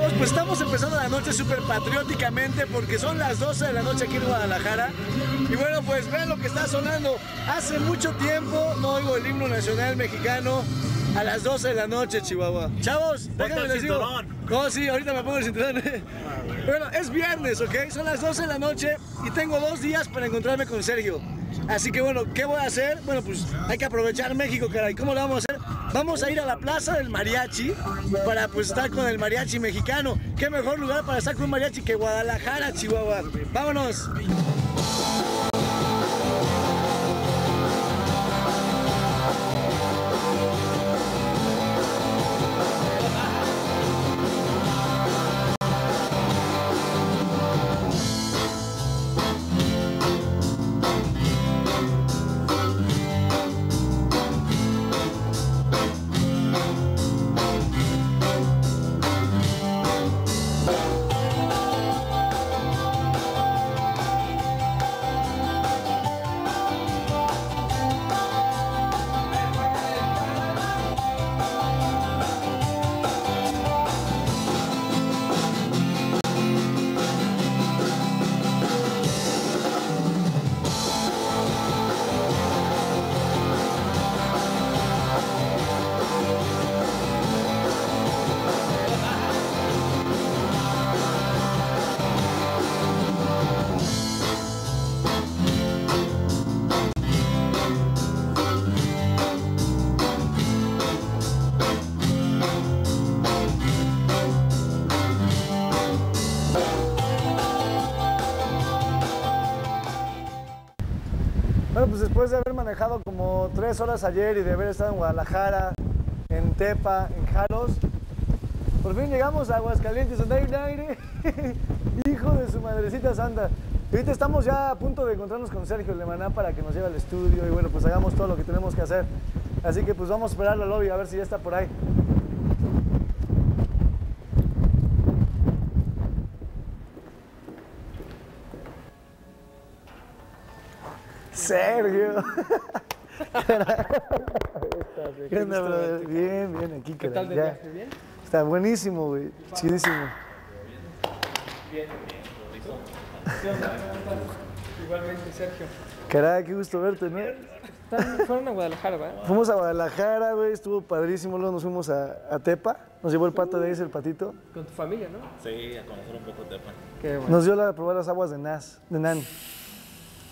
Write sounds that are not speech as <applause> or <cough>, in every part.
Pues estamos empezando la noche súper patrióticamente porque son las 12 de la noche aquí en Guadalajara. Y bueno, pues vean lo que está sonando. Hace mucho tiempo no oigo el himno nacional mexicano a las 12 de la noche, Chihuahua. Chavos, déjenme les digo. No, sí, ahorita me pongo el cinturón. <laughs> Bueno, es viernes, ¿ok? Son las 12 de la noche y tengo dos días para encontrarme con Sergio. Así que bueno, ¿qué voy a hacer? Bueno, pues hay que aprovechar México, caray. ¿Cómo lo vamos a hacer? Vamos a ir a la Plaza del Mariachi para pues estar con el mariachi mexicano. ¿Qué mejor lugar para estar con un mariachi que Guadalajara, Chihuahua? ¡Vámonos! Manejado como tres horas ayer y de haber estado en Guadalajara, en Tepa, en Jalos, por fin llegamos a Aguascalientes, donde hay aire, <laughs> hijo de su madrecita santa. Y ahorita estamos ya a punto de encontrarnos con Sergio Lemaná para que nos lleve al estudio y bueno, pues hagamos todo lo que tenemos que hacer. Así que pues vamos a esperarlo al lobby a ver si ya está por ahí. Sergio. <laughs> ¿Qué onda, brother? Bien, bien, aquí. ¿Qué tal de ya. viaje? ¿Bien? Está buenísimo, güey. Chidísimo. Bien, ¿Qué onda? ¿Cómo estás? Igualmente, Sergio. Caray, qué gusto verte, ¿no? Fueron a Guadalajara, ¿verdad? Fuimos a Guadalajara, güey, estuvo padrísimo. Luego nos fuimos a, a Tepa. Nos llevó el pato de ahí, el patito. Con tu familia, ¿no? Sí, a conocer un poco Tepa. Qué bueno. Nos dio la, a probar las aguas de Nas, de Nan.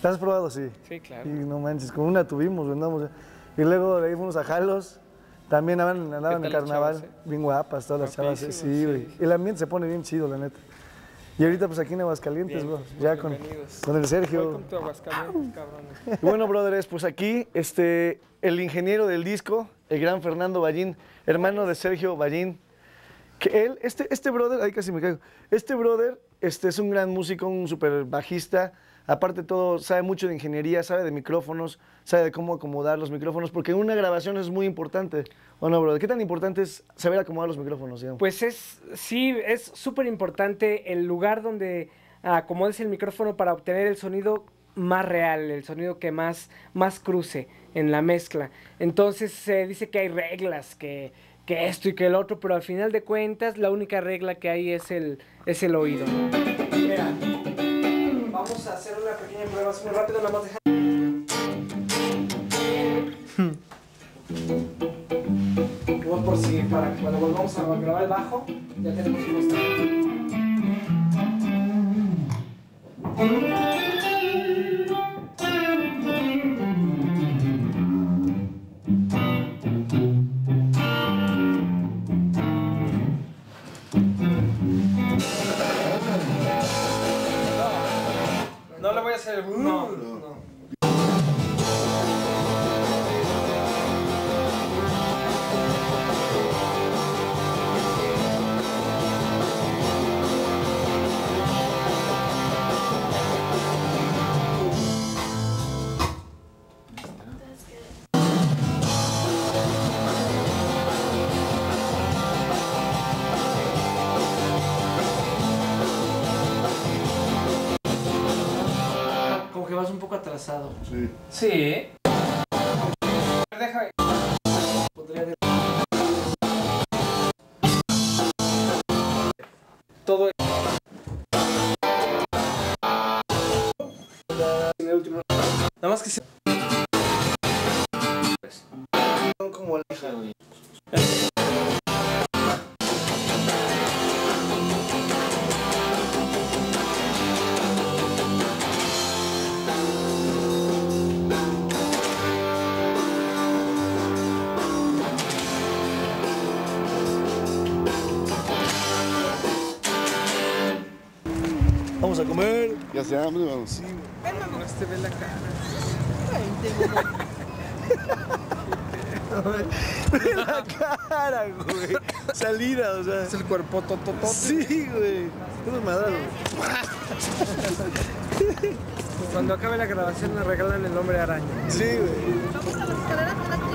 ¿Las has probado? Sí. Sí, claro. Y no manches, con una tuvimos, güey, andamos. Y luego de ahí fuimos a Jalos. También andaban, andaban en carnaval. chavas, eh? Bien guapas todas las chavas. eh, Sí, güey. sí. El ambiente se pone bien chido, la neta. Y ahorita pues aquí en Aguascalientes, Bien, güey, ya con, con el Sergio. Welcome to Aguascalientes, cabrones. Y bueno, brothers, pues aquí este, el ingeniero del disco, el gran Fernando Ballín, hermano de Sergio Ballín, que él, este, este brother, ahí casi me caigo, este brother este, es un gran músico, un super bajista, aparte de todo, sabe mucho de ingeniería, sabe de micrófonos, sabe de cómo acomodar los micrófonos, porque una grabación es muy importante. ¿O no, brother? ¿Qué tan importante es saber acomodar los micrófonos, digamos? Pues es, sí, es súper importante el lugar donde acomodes el micrófono para obtener el sonido más real, el sonido que más, más cruce en la mezcla. Entonces se dice que hay reglas, que, que esto y que el otro, pero al final de cuentas la única regla que hay es el, es el oído. Vamos a hacer una pequeña prueba muy rápido, nada más deja- Igual por si, para que cuando volvamos a grabar el bajo, ya tenemos un mostrado. No le voy vas un poco atrasado. Sí. Sí. Deja. Podría todo en el último. Nada más que se... Como la Vamos a comer. Ya se hambre, vamos. Este ve la cara. Ve la cara, güey. Salida, o sea. Es el cuerpo tototote. Sí, güey. Todo madrado. Cuando acabe la grabación me regalan el hombre araña. Sí, güey.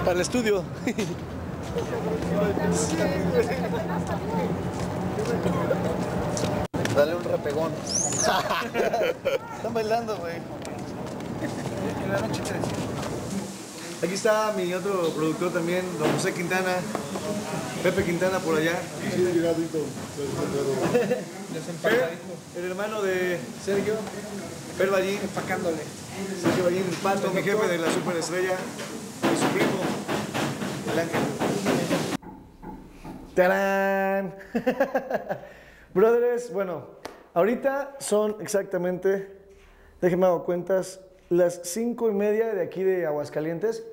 Para el estudio. <laughs> Dale un repegón. <laughs> Están bailando, güey. En la noche 13. Aquí está mi otro productor también, don José Quintana. Pepe Quintana por allá. Sí, llegadito. Fer, el hermano de Sergio. Fer Ballín. Empacándole. Sergio Ballín, el pato, mi jefe de la superestrella. Y su primo, el ángel. ¡Tarán! <laughs> Brothers, bueno, ahorita son exactamente, déjenme hago cuentas, las cinco y media de aquí de Aguascalientes.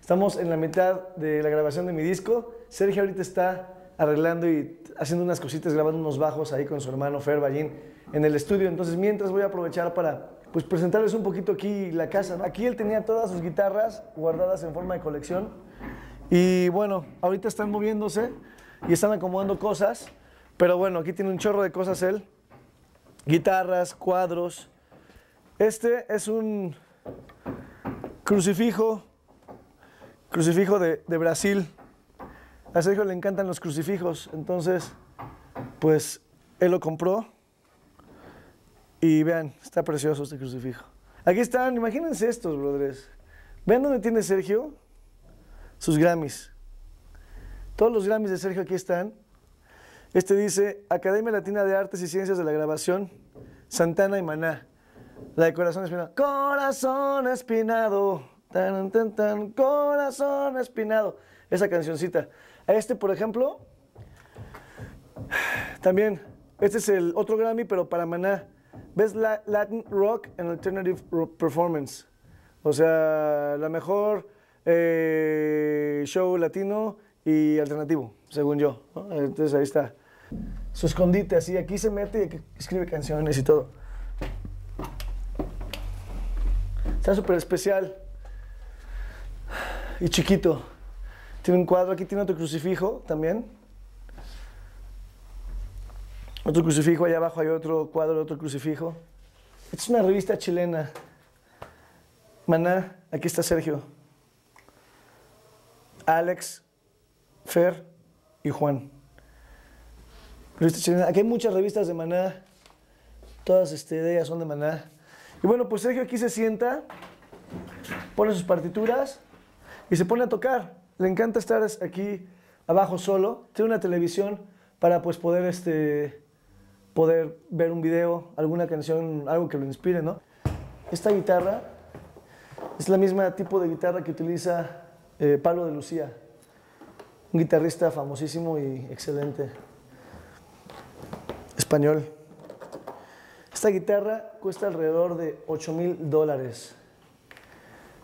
Estamos en la mitad de la grabación de mi disco. Sergio ahorita está arreglando y haciendo unas cositas, grabando unos bajos ahí con su hermano Fer Ballín en el estudio. Entonces, mientras voy a aprovechar para pues, presentarles un poquito aquí la casa. Aquí él tenía todas sus guitarras guardadas en forma de colección. Y bueno, ahorita están moviéndose y están acomodando cosas. Pero bueno, aquí tiene un chorro de cosas él. Guitarras, cuadros. Este es un crucifijo, crucifijo de, de Brasil. A Sergio le encantan los crucifijos, entonces, pues, él lo compró. Y vean, está precioso este crucifijo. Aquí están, imagínense estos, brothers. ¿Ven dónde tiene Sergio? Sus Grammys. Todos los Grammys de Sergio aquí están. Este dice Academia Latina de Artes y Ciencias de la Grabación, Santana y Maná. La de Corazón Espinado. Corazón Espinado. Tan, tan, tan, corazón Espinado. Esa cancioncita. A este, por ejemplo, también, este es el otro Grammy, pero para Maná. ¿Ves? La- Latin Rock and Alternative Performance. O sea, la mejor eh, show latino y alternativo, según yo. Entonces ahí está. Su escondite, así. Aquí se mete y escribe canciones y todo. Está súper especial. Y chiquito. Tiene un cuadro, aquí tiene otro crucifijo también. Otro crucifijo, allá abajo hay otro cuadro, otro crucifijo. Es una revista chilena. Maná, aquí está Sergio. Alex, Fer y Juan. Aquí hay muchas revistas de Maná. Todas este, de ellas son de Maná. Y bueno, pues Sergio aquí se sienta, pone sus partituras y se pone a tocar. Le encanta estar es- aquí abajo solo. Tiene una televisión para pues poder, este, poder ver un video, alguna canción, algo que lo inspire, ¿no? Esta guitarra es la misma tipo de guitarra que utiliza eh, Pablo de Lucía, un guitarrista famosísimo y excelente, Esta guitarra cuesta alrededor de 8 mil dólares.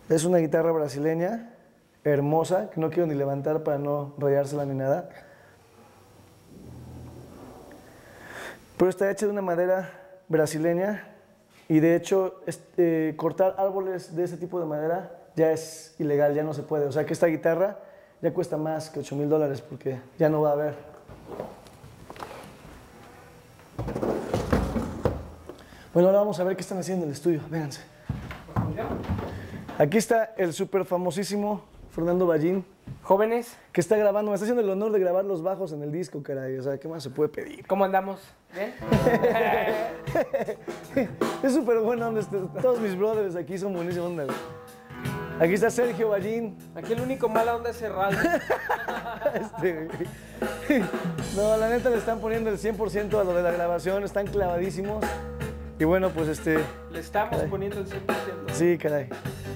Es una guitarra brasileña, hermosa, que no quiero ni levantar para no rayársela ni nada. Pero está hecha de una madera brasileña y de hecho este, cortar árboles de este tipo de madera ya es ilegal, ya no se puede. O sea que esta guitarra ya cuesta más que 8 mil dólares porque ya no va a haber. Bueno, ahora vamos a ver qué están haciendo en el estudio. Vénganse. Aquí está el súper famosísimo Fernando Ballín, Jóvenes, que está grabando, me está haciendo el honor de grabar los bajos en el disco, caray. O sea, ¿qué más se puede pedir? ¿cómo andamos? ¿Bien? <laughs> Es súper buena onda. este- Todos mis brothers aquí son buenísimos onda. Aquí está Sergio Ballín. Aquí el único mala onda es Cerrado. <laughs> Este, <laughs> no, la neta le están poniendo el 100% a lo de la grabación, están clavadísimos. Y bueno, pues este, Le estamos poniendo el 100%. sí, caray.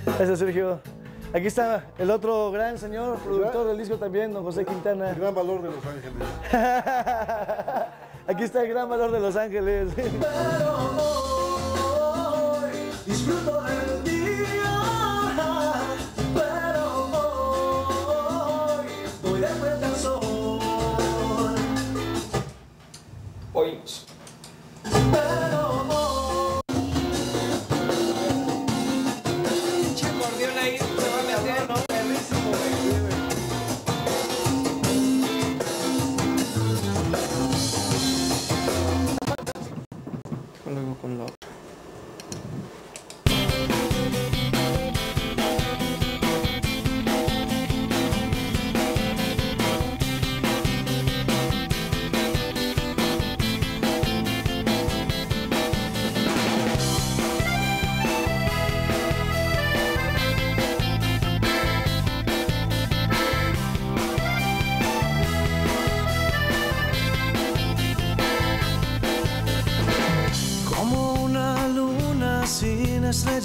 Gracias, Sergio. Aquí está el otro gran señor, productor del disco también, don José Quintana. El gran valor de Los Ángeles. <laughs> Aquí está el gran valor de Los Ángeles.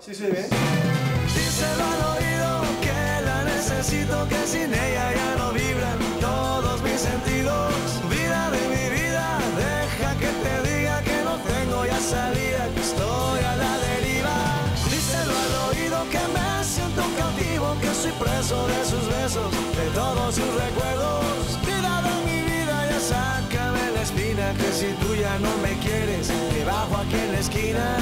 Sí. Sí. Díselo al oído que la necesito, que sin ella ya no vibran todos mis sentidos. Vida de mi vida, deja que te diga que no tengo ya salida, que estoy a la deriva. Díselo al oído que me siento cautivo, que soy preso de sus besos, de todos sus recuerdos. Vida de mi vida, ya sácame la espina, que si tú ya no me quieres, te bajo aquí en la esquina.